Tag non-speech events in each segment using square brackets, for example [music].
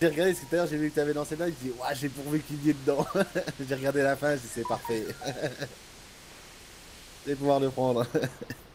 J'ai regardé ce que tout à l'heure, j'ai vu que t'avais lancé là, j'ai dit, ouais, j'ai pourvu qu'il y ait dedans. [laughs] j'ai regardé la fin, j'ai dit, c'est parfait. [laughs] je vais pouvoir le prendre. [laughs]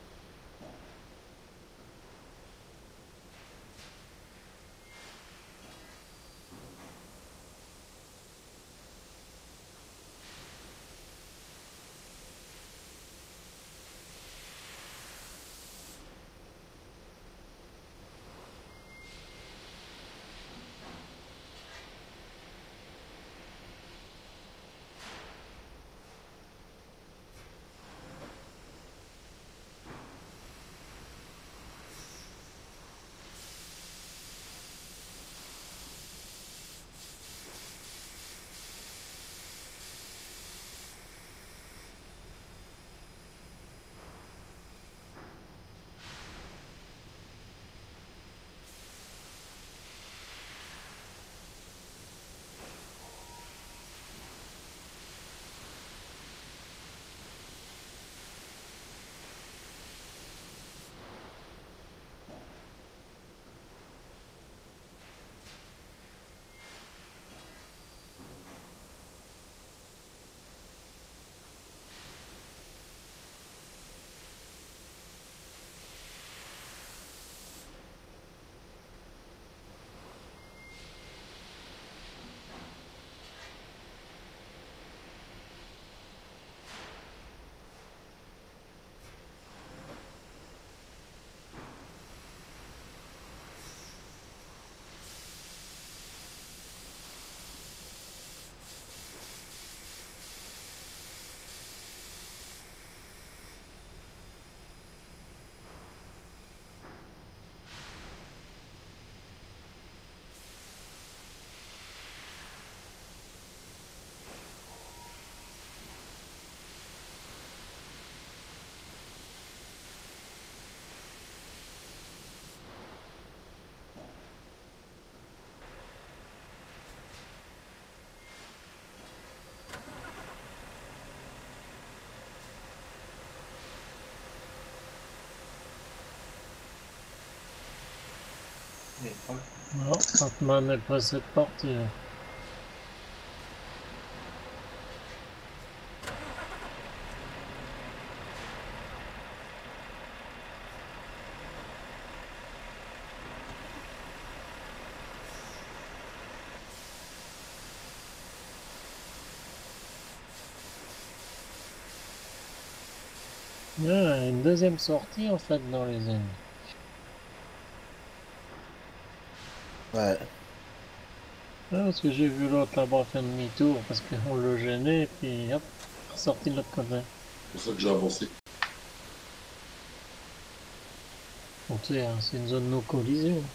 Non, Batman est pressé de partir. Il y a une deuxième sortie en fait dans les ennemis. Ouais. Ah, parce que j'ai vu l'autre là-bas faire demi-tour parce qu'on le gênait et puis hop, ressorti de l'autre côté. C'est pour ça que j'ai avancé. Donc c'est hein, c'est une zone no collision.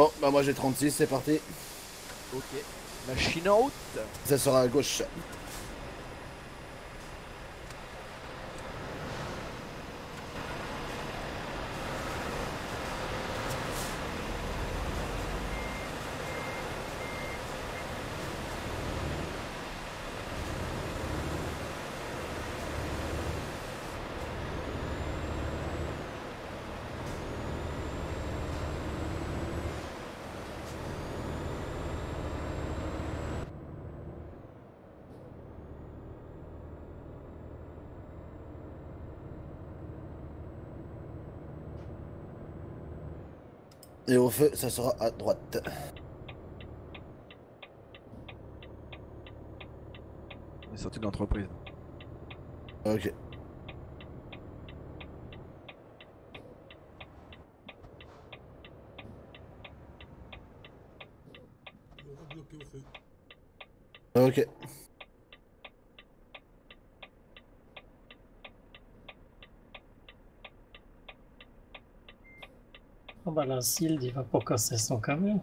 Bon, bah moi j'ai 36, c'est parti. Ok. Machine en route. Ça sera à gauche. Et au feu, ça sera à droite. On est sorti de l'entreprise. Ok. Ok. Ah bah la Sild, il va pas casser son camion.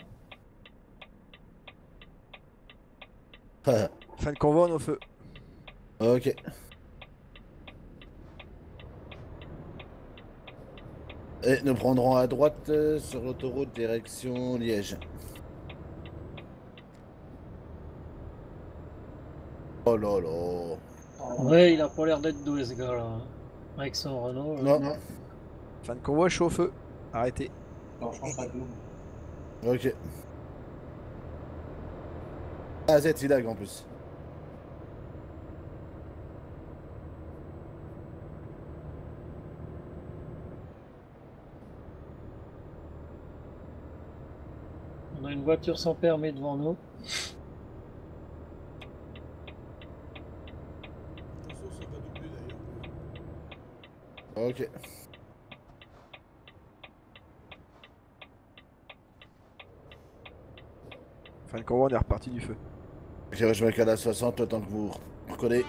[laughs] Fin de convoi, on est au feu. ok. Et nous prendrons à droite euh, sur l'autoroute direction Liège. Oh là là. Ouais, il a pas l'air d'être doué ce gars-là. hein. Avec son Renault. euh, Non, Fin de convoi, je suis au feu. Arrêtez. Alors, je pense pas que nous. ok. Ah, c'est Tidag en plus. On a une voiture sans permis devant nous. Ok. Fin de est reparti du feu. Ok, je cale à 60 le temps que vous recollez.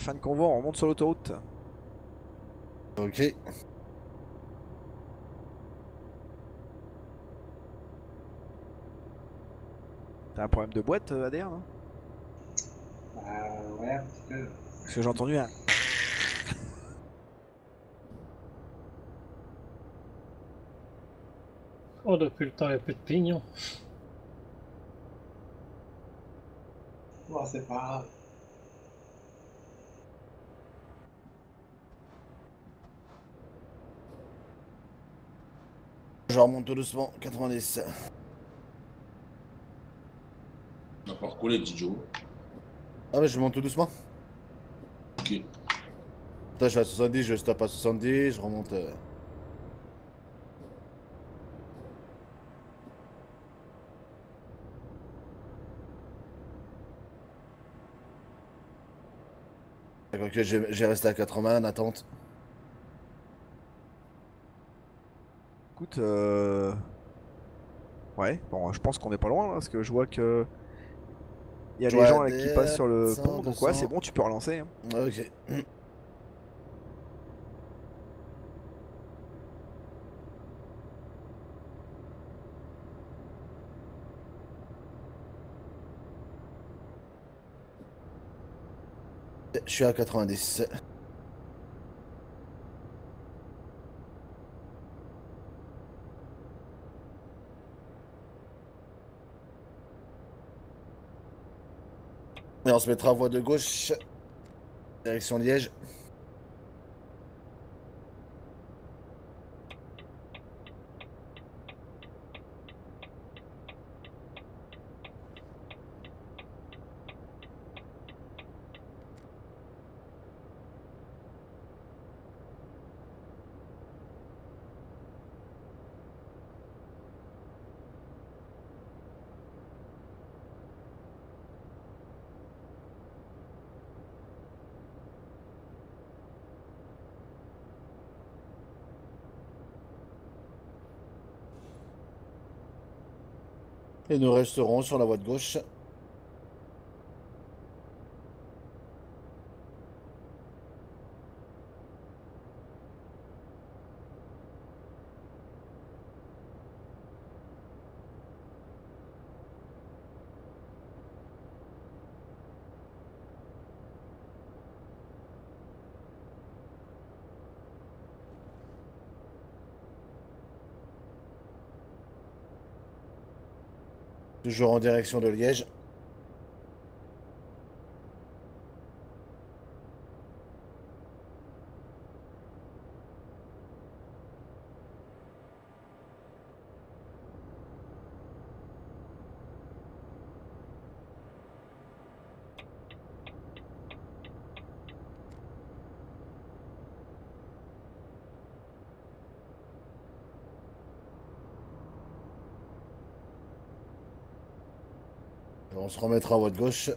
Fin de convoi, on remonte sur l'autoroute. Ok. T'as un problème de boîte, euh, ADR, non? Euh, ouais, un petit peu. Parce que j'ai entendu un. [laughs] Oh, depuis le temps, il n'y a plus de pignon. Bon, c'est pas grave. Je remonte tout doucement, 90. N'importe quoi, les petits Joe. Ah, mais je monte tout doucement. Ok. Attends, je suis à 70, je stoppe à 70, je remonte. euh. J'ai j'ai resté à 80 en attente. Écoute, euh... Ouais, bon, je pense qu'on est pas loin là, parce que je vois que. Il y a des gens là, qui passent sur le 100, pont, donc ouais, 200. c'est bon, tu peux relancer. hein. Ok. Je suis à 90. On se mettra à voie de gauche. Direction Liège. Et nous resterons sur la voie de gauche. Toujours en direction de Liège. On se remettra à votre gauche.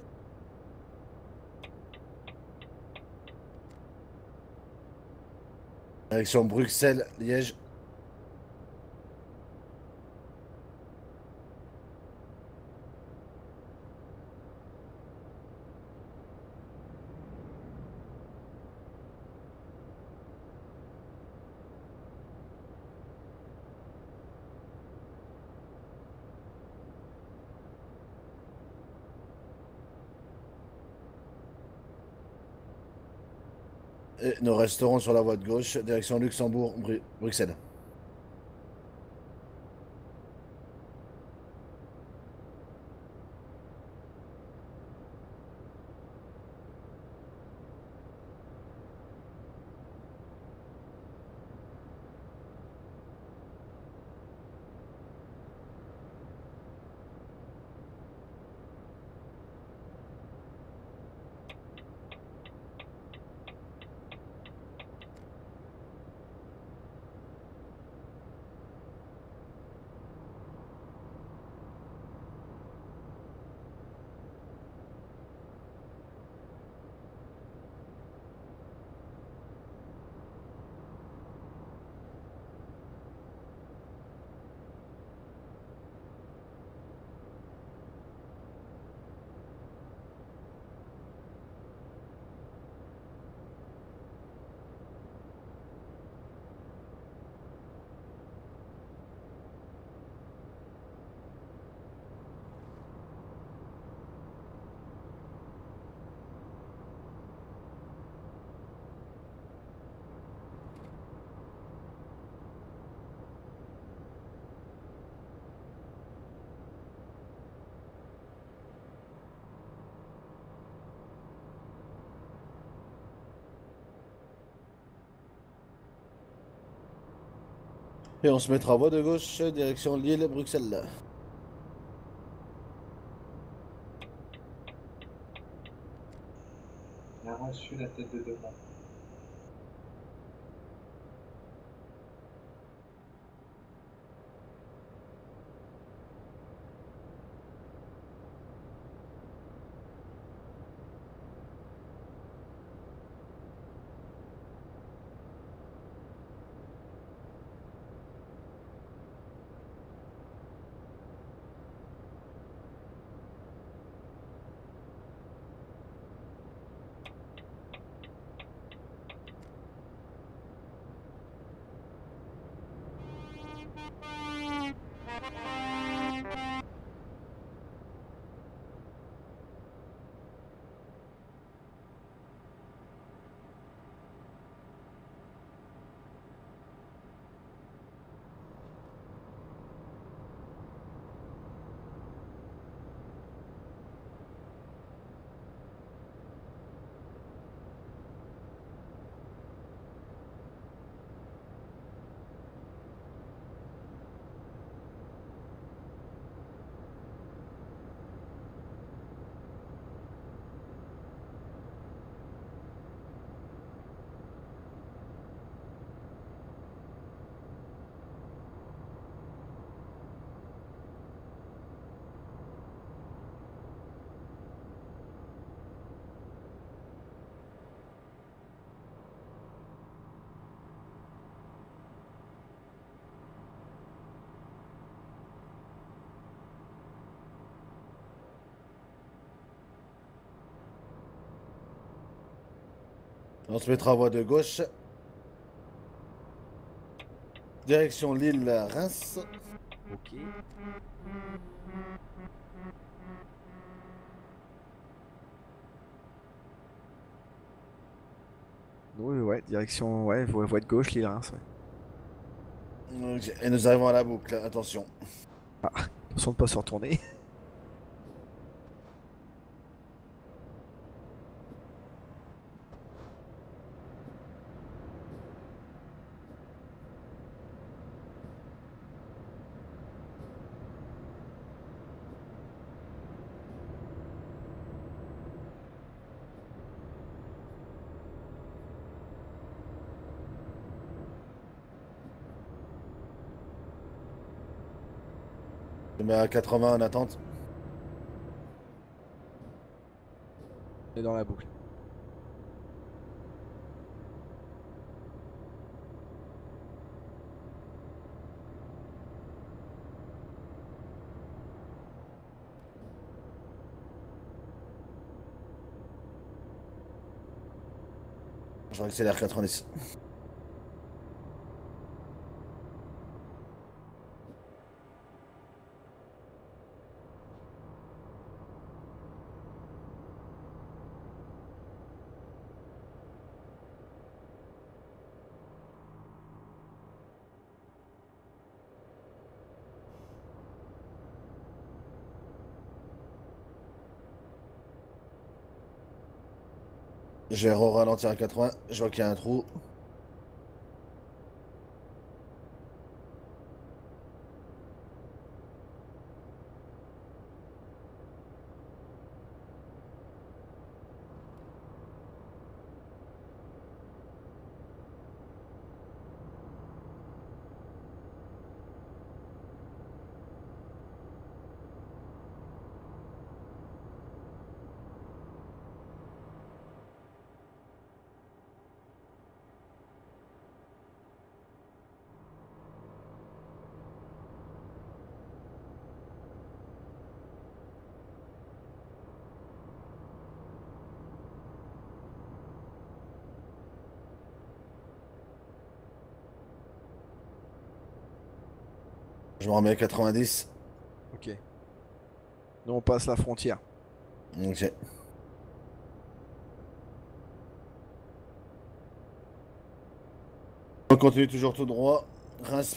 Direction Bruxelles, Liège. Resterons sur la voie de gauche, direction Luxembourg, Bru- Bruxelles. Et on se mettra à voie de gauche, direction Lille, Bruxelles. Reçu la tête de devant. On se mettra à voie de gauche. Direction Lille, Reims. Ok. Oui, ouais, direction, ouais, voie, voie de gauche, Lille Reims. Ouais. Ok, Et nous arrivons à la boucle, attention. [laughs] Attention de pas se retourner. Je mets à 80 en attente. On est dans la boucle. J'accélère 90. Je vais ralentir à 80. Je vois qu'il y a un trou. Je me remets à 90. Ok. Nous on passe la frontière. Ok. On continue toujours tout droit. Reims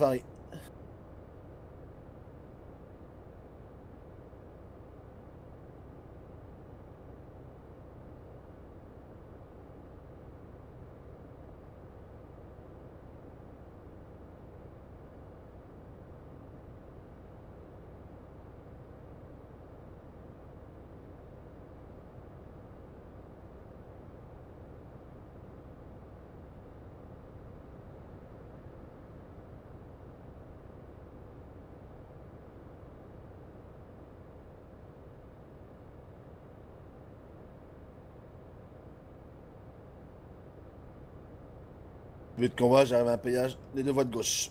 De combat, j'arrive à un péage. Les deux voies de gauche.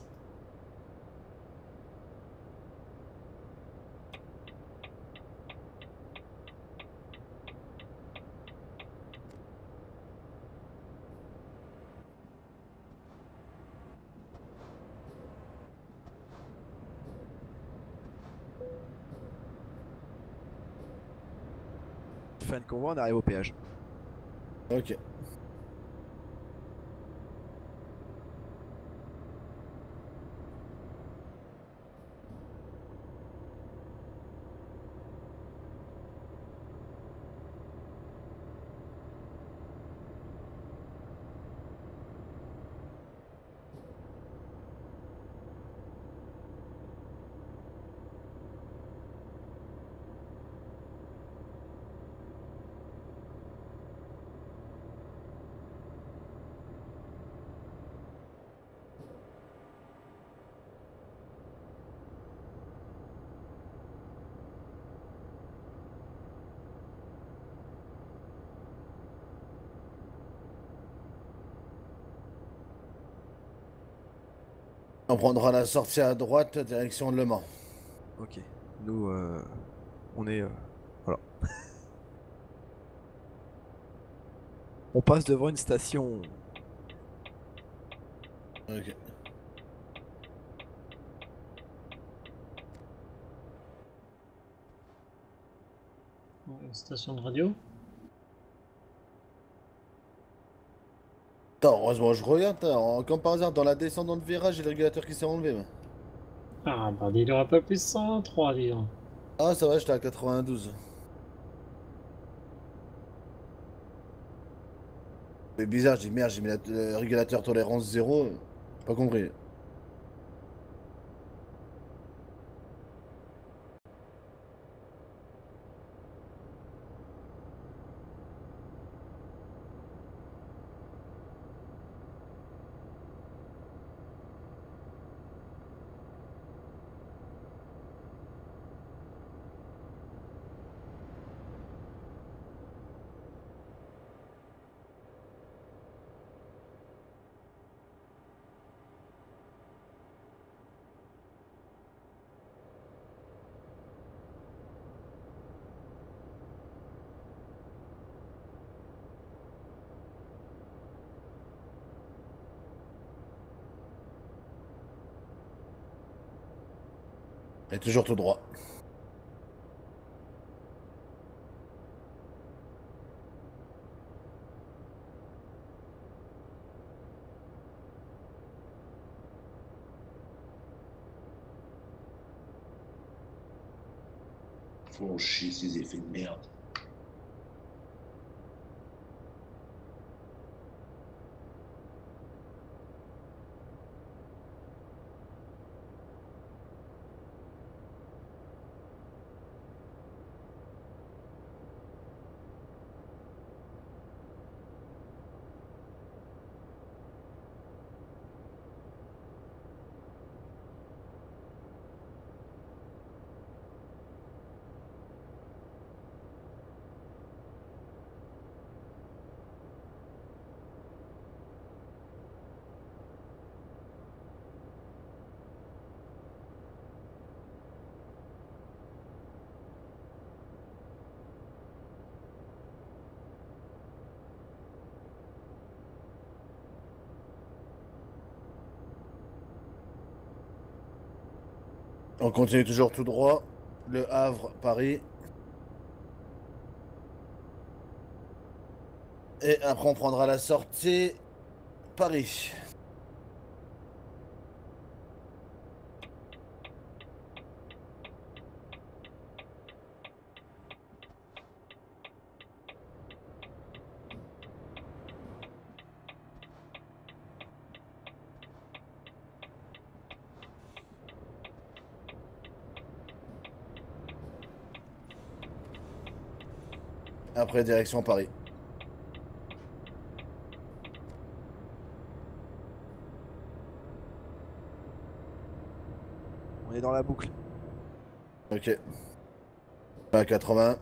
Fin de convoi, on arrive au péage. Ok. On prendra la sortie à droite, direction Le Mans. Ok. Nous, euh, on est. euh, voilà. [laughs] on passe devant une station. Ok. Une station de radio? Attends, heureusement, je regarde. Comme par hasard, dans la descente dans le virage, j'ai le régulateur qui s'est enlevé. moi. Ah bah il aura pas plus 103 dis donc. Ah, ça va, j'étais à 92. C'est bizarre, j'ai dit merde, j'ai mis la- le régulateur tolérance 0. Pas compris. Et toujours tout droit. Faut chier ces effets de merde. On continue toujours tout droit. Le Havre, Paris. Et après, on prendra la sortie Paris. Après, direction Paris. On est dans la boucle. Ok. À 80.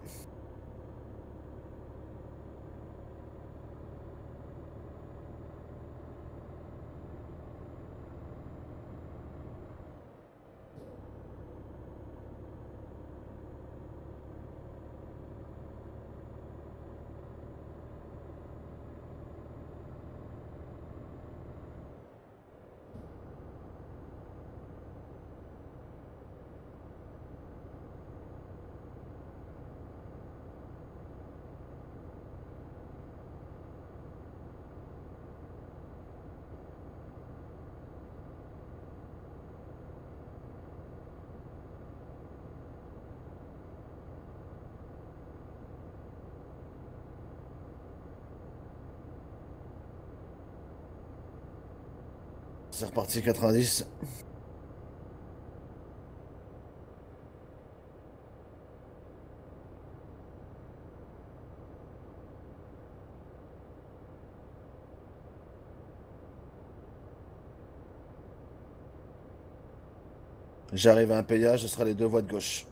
C'est reparti 90. J'arrive à un péage, ce sera les deux voies de gauche.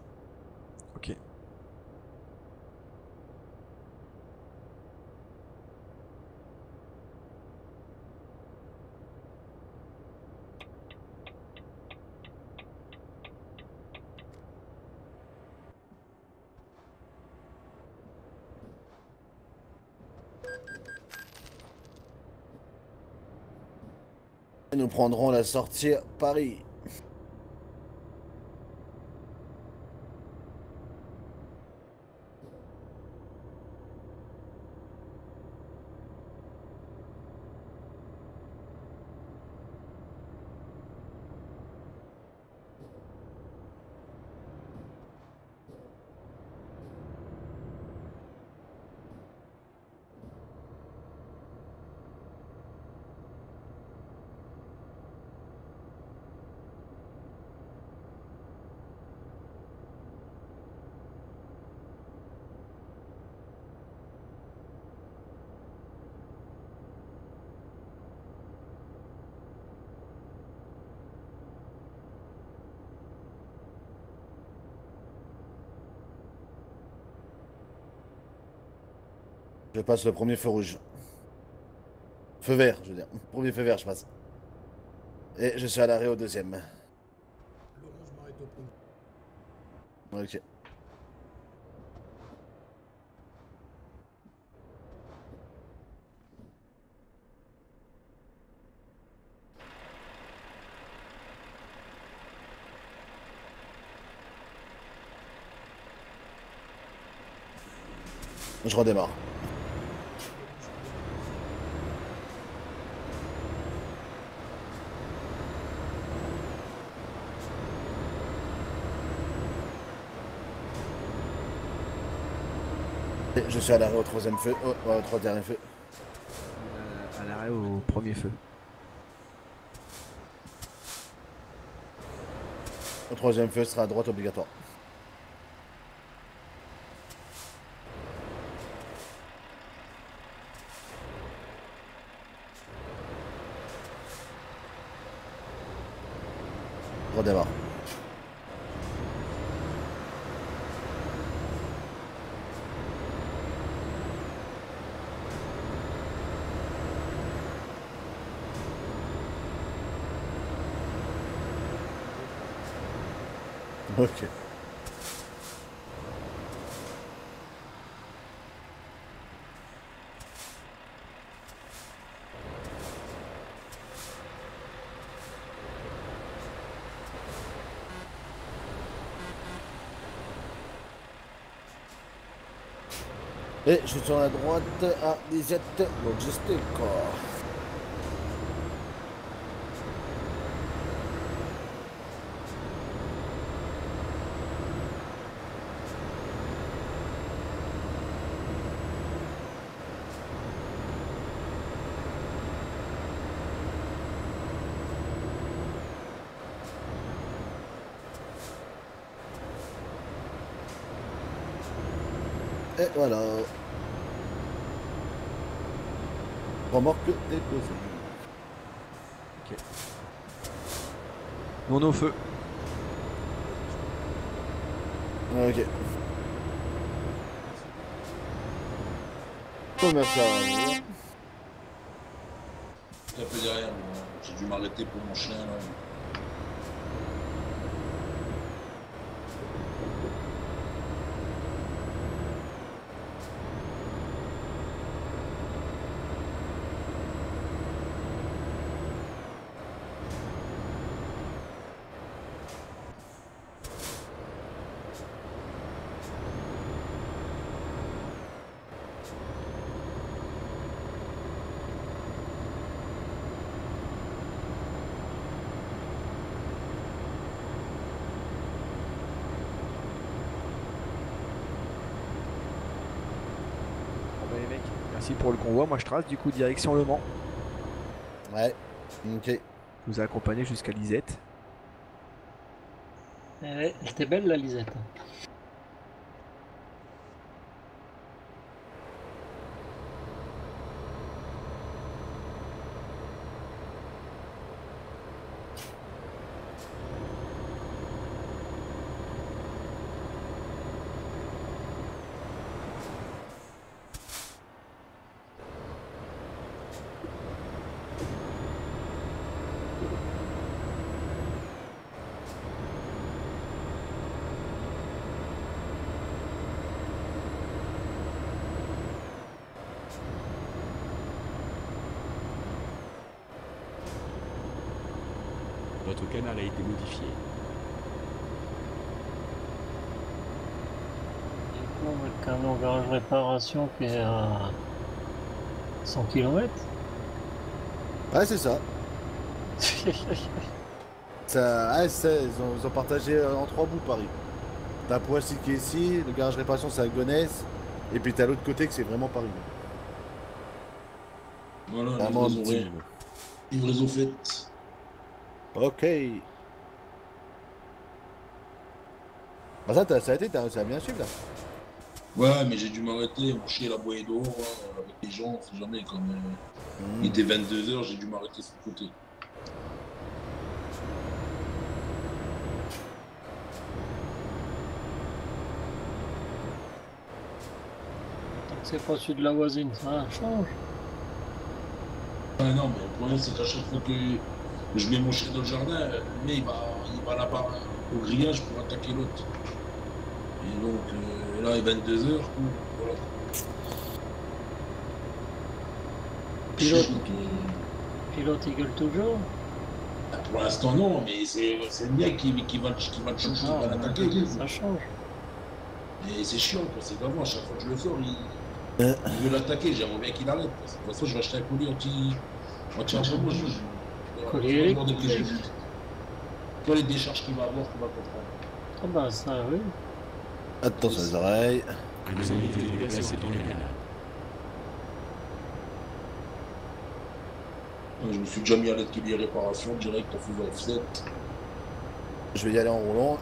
Nous prendrons la sortie Paris. Je passe le premier feu rouge. Feu vert, je veux dire. Premier feu vert, je passe. Et je suis à l'arrêt au deuxième. Ok. Je redémarre. Je suis à l'arrêt au troisième feu. Oh, au troisième feu. Euh, à l'arrêt au premier feu. Au troisième feu sera à droite obligatoire. Redémarre. Ok. Et je suis sur la droite à 17 logistique. Et voilà. Remorque déposée. Non au feu. Ok. Oh, vous. Un peu derrière, moi. j'ai dû m'arrêter pour mon chien. Là. Bon bah les mecs, merci pour le convoi. Moi je trace du coup direction Le Mans. Ouais. Ok. Je vous ai accompagné jusqu'à Lisette. Eh ouais, elle était belle la Lisette. Canal a été modifié. Du coup, le camion garage réparation qui est à 100 km. Ouais, c'est ça. [laughs] ça ça, ils, ont, ils ont partagé euh, en trois bouts Paris. T'as Poissy qui est ici, le garage réparation c'est à Gonesse, et puis t'as l'autre côté que c'est vraiment Paris. Voilà, Vraiment ré- livraison faite. Ok. Bah ça, t'as- ça a été, t'as réussi à bien suivre là. Ouais, mais j'ai dû m'arrêter, mon chien il a boyé dehors, hein, avec les gens, on sait jamais. Comme, euh, Hmm. Il était 22h, j'ai dû m'arrêter sur le côté. C'est pas celui de la voisine, ça change. Ah non, mais le problème c'est qu'à chaque fois que je mets mon chien dans le jardin, mais il va, il va là-bas au grillage pour attaquer l'autre. Et donc euh, là, il est 22h, voilà. Pilote. Euh, Pilote, il gueule toujours? pour l'instant, non, mais c'est c'est le mec qui, qui va, qui va le chouchou, qui va l'attaquer. ça change. Et c'est chiant, c'est qu'avant, à chaque fois que je le sors, il, Je veux l'attaquer, j'aimerais bien qu'il arrête. parce que De toute façon, je vais acheter un colis anti. Vu. Toi, les décharges qu'il va avoir, qu'on va comprendre. Ah bah ça oui. Attention les oreilles. Dans le canal. Je me suis déjà mis à l'aide qu'il y ait réparation direct en faisant F7. Je vais y aller en roulant.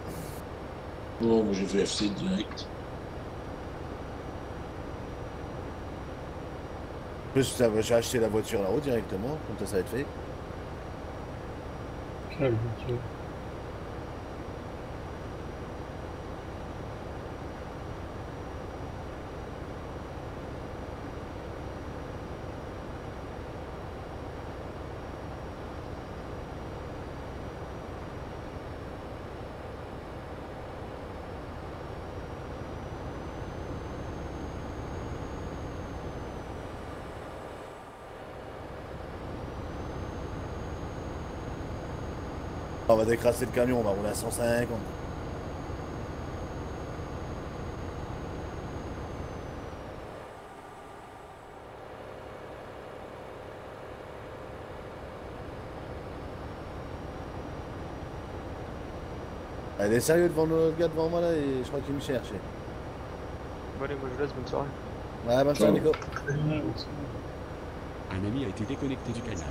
Non, moi j'ai fait F7 direct. Plus, j'ai acheté la voiture là-haut directement, comme ça, ça va être fait. Quelle voiture. On va décrasser le camion, on va rouler à 150. Elle est sérieux devant le gars devant moi là et je crois qu'il me cherche. Bon allez, moi je laisse, bonne soirée. Ouais, bonne soirée Nico. Un ami a été déconnecté du canal.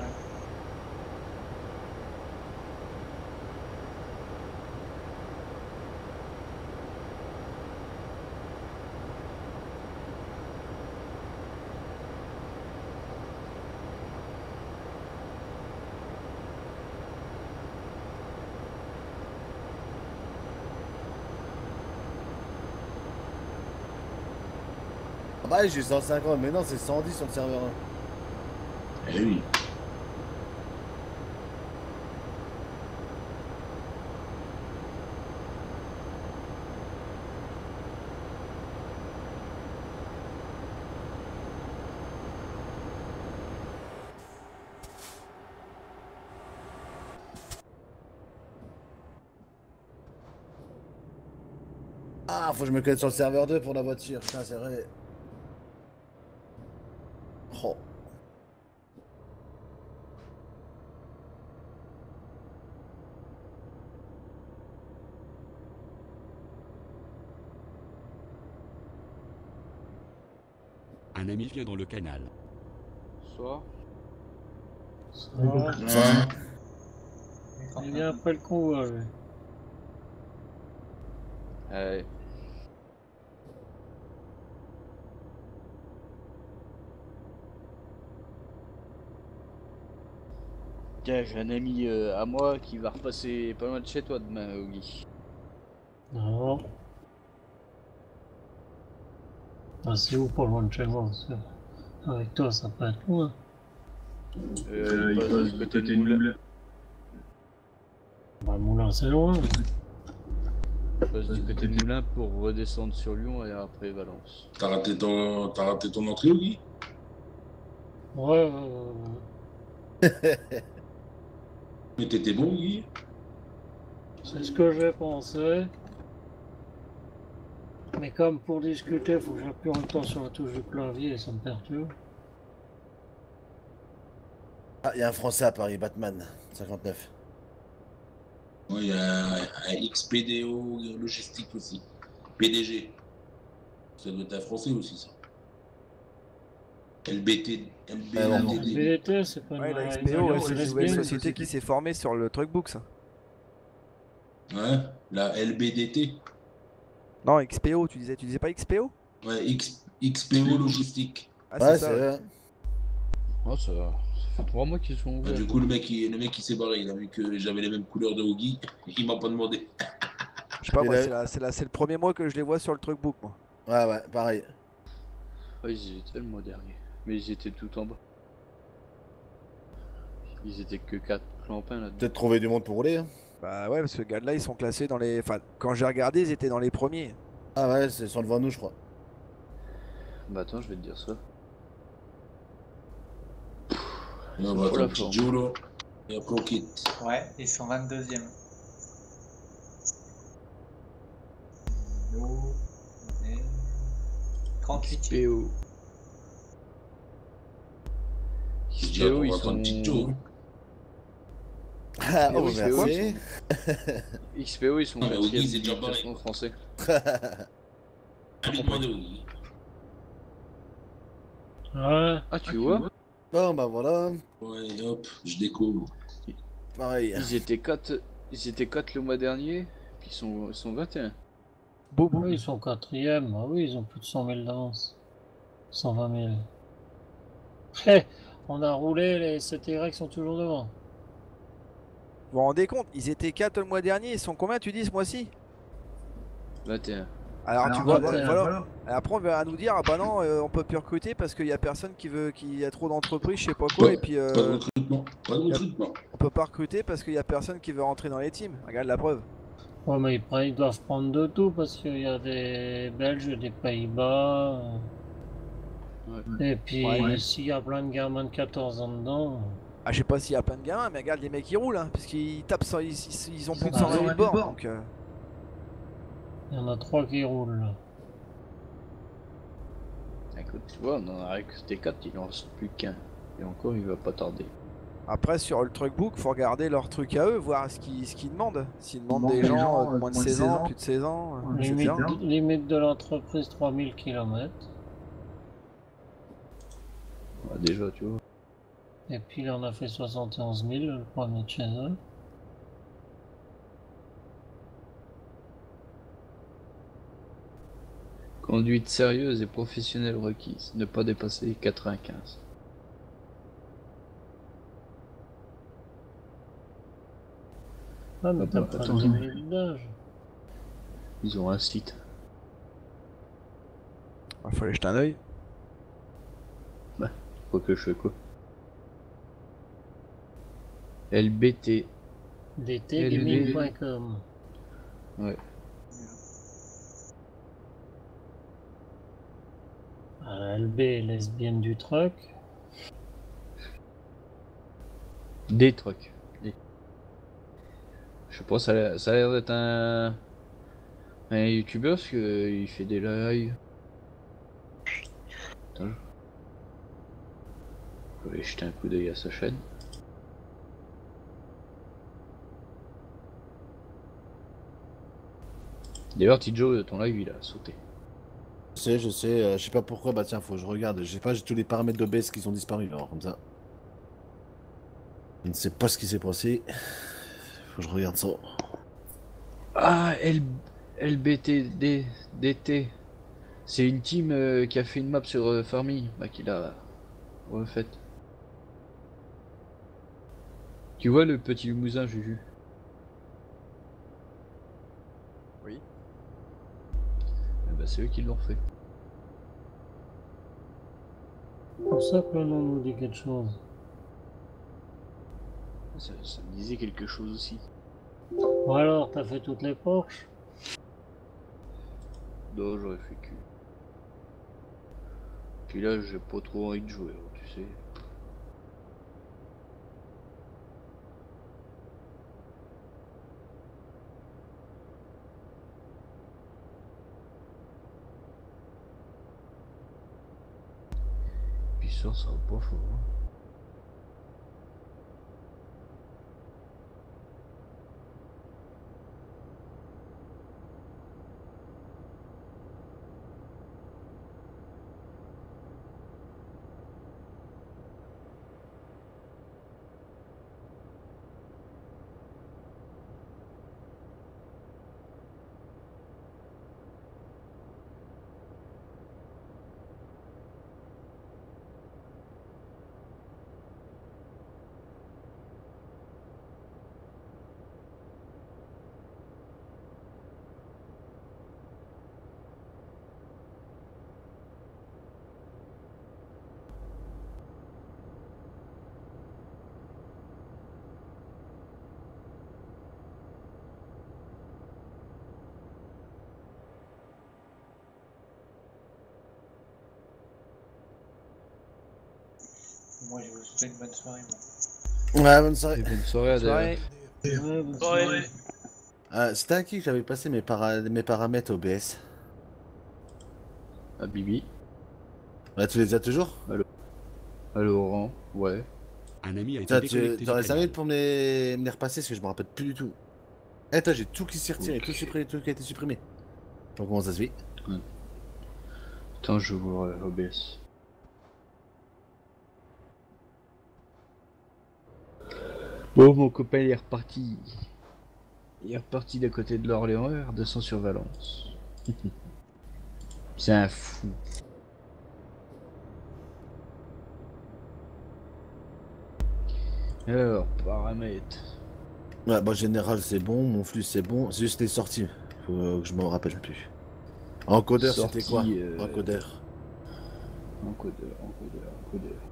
Ah j'ai 150, mais non c'est 110 sur le serveur 1. Eh oui. Ah, faut que je me connecte sur le serveur 2 pour la voiture, putain c'est vrai. Oh. Vient dans le canal. Soir. Va. Ça. Il vient après le convoi. Allez. Tiens, j'ai un ami euh, à moi qui va repasser pas loin de chez toi demain, Ogi. Non. C'est où pas loin de chez moi parce que Avec toi ça peut être loin. Euh, il passe du côté de Moulin. Bah le moulin c'est loin. Il passe du côté de Moulin pour redescendre sur Lyon et après Valence. T'as raté ton, t'as raté ton entrée, Guy Ouais, ouais. Mais t'étais bon, Guy C'est ce que j'ai pensé. Mais comme pour discuter, faut que j'appuie en même temps sur la touche du clavier et ça me perturbe. Ah, il y a un français à Paris, Batman, 59. Ouais, il y a un, XPDO logistique aussi. PDG. Ça doit être un français aussi, ça. LBT. Ah, non, non. LBTD. BT, c'est pas Ouais, une la XPO, c'est une nouvelle société qui s'est formée sur le truckbook, ça. Ouais, la LBDT. Non, XPO, tu disais, tu disais pas XPO Ouais, X, XPO logistique. Ah, ouais, c'est ça. vrai. Oh, ça, ça fait trois mois qu'ils sont Bah, ouverts. du coup, le mec, il, le mec, il s'est barré. Il a vu que j'avais les mêmes couleurs de Ogi. Il m'a pas demandé. Je sais pas, moi, la- c'est le premier mois que je les vois sur le truckbook, moi. Ouais, ouais, pareil. Ouais, ils étaient le mois dernier. Mais ils étaient tout en bas. Ils étaient que 4 clampins là-dedans. Peut-être trouver du monde pour rouler. hein. Bah ouais, parce que gars là ils sont classés dans les. Enfin, quand j'ai regardé, ils étaient dans les premiers. Ah ouais, ils sont devant nous, je crois. Bah attends, je vais te dire ça. Non, bah Julo. Et. Ouais, ils sont 22e 38 PO. Je dis, on. Ah, oh. XPO, ils sont Ah, Oggy, c'est du déjà pareil. français. Ah. Ah, tu vois Bon, bah voilà. Ouais, hop, je découvre. Pareil. Ils étaient 4 ils étaient 4 le mois dernier, puis ils sont, ils sont 21. Bobo. Oui, ils sont quatrième. Ah oui, ils ont plus de 100 000 d'avance. 120 000. Hé, on a roulé, les CTY sont toujours devant. Vous vous rendez compte Ils étaient 4 le mois dernier, ils sont combien tu dis ce mois-ci? 21. Alors, tu vois, voilà. voilà. Et Après on va nous dire ah bah non euh, on peut plus recruter parce qu'il y a personne qui veut qu'il y a trop d'entreprises je sais pas quoi et puis euh, Pas de recrutement. Pas de Yep. recrutement. on peut pas recruter parce qu'il y a personne qui veut rentrer dans les teams. Regarde la preuve. Ouais, mais ils, doivent prendre de tout parce qu'il y a des Belges, des Pays-Bas. Et puis, Ouais, ouais. s'il y a plein de gamins de 14 ans dedans, Ah je sais pas s'il y a plein de gamins mais regarde les mecs qui roulent hein, parce qu'ils tapent sans- ils, ils- ils ont plus de Ah, 120 000 ouais. bords donc euh, il y en a trois qui roulent. là. Écoute, tu vois, on en a recruté 4, il en reste plus qu'un. Et encore, il va pas tarder. Après sur le truckbook faut regarder leur truc à eux voir ce qu'ils demandent. S'ils demandent des gens gens, euh, de moins de 16 ans, plus de 16 ans, euh. Limite, limite de l'entreprise 3000 km. Ouais, déjà, tu vois. Et puis il en a fait 71 000, le premier eux. Conduite sérieuse et professionnelle requise. Ne pas dépasser 95. Ah, mais Ah t'as bah, pas de. Ils ont un site. Il faut aller jeter un oeil. Quoi que je fais quoi? LBT. dtgaming.com. Ouais. Ah, LB, lesbienne du truck. Des trucs. Des- Je sais pas, ça a l'air- ça a l'air d'être un... un youtubeur parce qu'il fait des lives. Attends. Je vais jeter un coup d'œil à sa chaîne. D'ailleurs, Tijo, ton live il a sauté. Je sais, je sais, euh, je sais pas pourquoi, bah tiens, faut que je regarde. Je sais pas, j'ai tous les paramètres d'OBS qui sont disparus, alors comme ça. Je ne sais pas ce qui s'est passé. Faut que je regarde ça. Ah, L... LBTD, DT. C'est une team euh, qui a fait une map sur euh, Farming, bah, qui l'a refaite. Tu vois le petit limousin, Juju Oui. Eh bah, c'est eux qui l'ont fait. pour ça que le nom nous dit quelque chose. Ça, ça me disait quelque chose aussi. Ou alors, t'as fait toutes les Porsche Non, j'aurais fait que. Puis là, j'ai pas trop envie de jouer, hein, tu sais. Puis ça, ça va pas fort. hein. Moi, je vous souhaite une bonne soirée. moi. Ouais, bonne soirée. Et bonne soirée, Adèle. Soirée. Ouais, bah, Ouais. Ah, C'était à qui que j'avais passé mes, para- mes paramètres OBS À Bibi. Ouais, tu les as toujours? À Laurent, ouais. Un ami a été déconnecté aurais du 5 canal. minutes pour me les, me les repasser parce que je me rappelle plus du tout. Eh, toi, j'ai tout qui s'est retiré, tout, supprimé, tout qui a été supprimé. Donc, comment ça se fait Attends, je vois euh, OBS. Bon, mon copain il est reparti. Il est reparti d'à côté de l'Orléans, R200 sur Valence. C'est un fou. Alors, paramètres. Ouais, bon, général, c'est bon, mon flux, c'est bon. C'est juste les sorties. Faut euh, que je me rappelle plus. Encodeur, c'était quoi euh, Encodeur. Encodeur, encodeur, encodeur.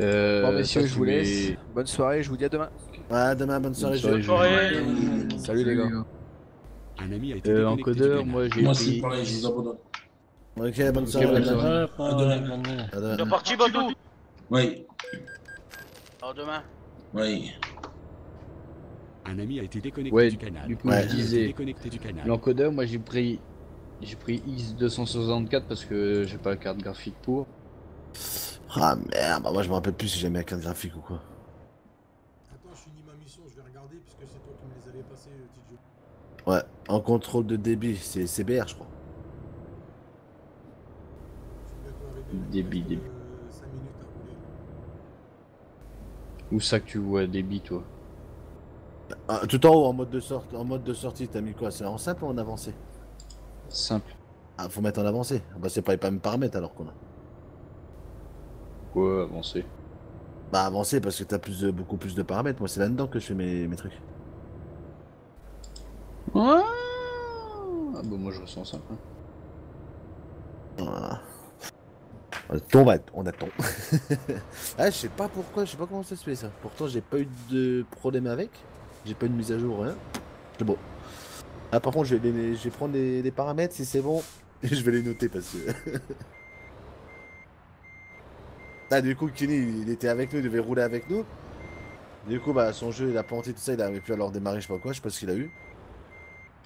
Euh, Bon, messieurs, je vous laisse. Bonne soirée, je vous dis à demain. Ouais, demain, bonne soirée. Bonne je- soirée, Soirée. Salut les gars. Un ami a été Euh, déconnecté encodeur, moi j'ai Moi, c'est pris. pareil, je vous abandonne. Ok, bonne soirée. bonne à demain. soirée. À demain. À demain. T'es parti, Badou Oui, Alors demain. oui. Un ami a été déconnecté Ouais, du canal. du coup, Ouais. je disais. déconnecté du canal. L'encodeur, moi j'ai pris. J'ai pris X264 parce que j'ai pas la carte graphique pour. Ah merde, bah moi je me rappelle plus si j'ai mis la carte graphique ou quoi. Attends, je finis ma mission, je vais regarder puisque c'est toi qui me les avais passés, euh, Tidjo. Ouais, en contrôle de débit, c'est CBR, je crois. Me Débit, débit. euh, cinq minutes à rouler. Où ça que tu vois débit, toi Ah, tout en haut, en mode de sortie, en mode de sortie, t'as mis quoi C'est en simple ou en avancé? Simple. Ah, faut mettre en avancé. Bah c'est pas les mêmes paramètres alors qu'on a. Quoi, avancé Bah avancé parce que t'as plus de, beaucoup plus de paramètres. Moi c'est là-dedans que je fais mes, mes trucs. Ah bah moi je ressens simple. hein. Voilà. On va, on attend. [laughs] ah, je sais pas pourquoi, je sais pas comment ça se fait ça. Pourtant, j'ai pas eu de problème avec. J'ai pas eu de mise à jour, rien. C'est bon. Ah, par contre, je vais, les- je vais prendre les, les paramètres si c'est bon. [laughs] je vais les noter parce que. [laughs] ah, du coup, Kenny, il était avec nous, il devait rouler avec nous. Du coup, bah, son jeu, il a planté tout ça, il avait pu alors démarrer, je sais pas quoi, je sais pas ce qu'il a eu.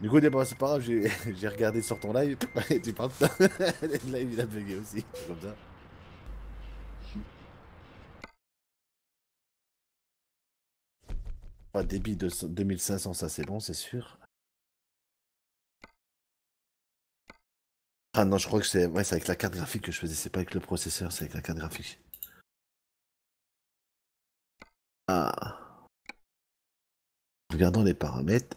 Du coup, bah, c'est pas grave, [laughs] j'ai regardé sur ton live. [laughs] et tu parles. [laughs] le live, il a bugué aussi. Comme ça. Débit de 2500, ça c'est bon, c'est sûr. Ah non, je crois que c'est ouais, c'est avec la carte graphique que je faisais, c'est pas avec le processeur, c'est avec la carte graphique. Ah. Regardons les paramètres.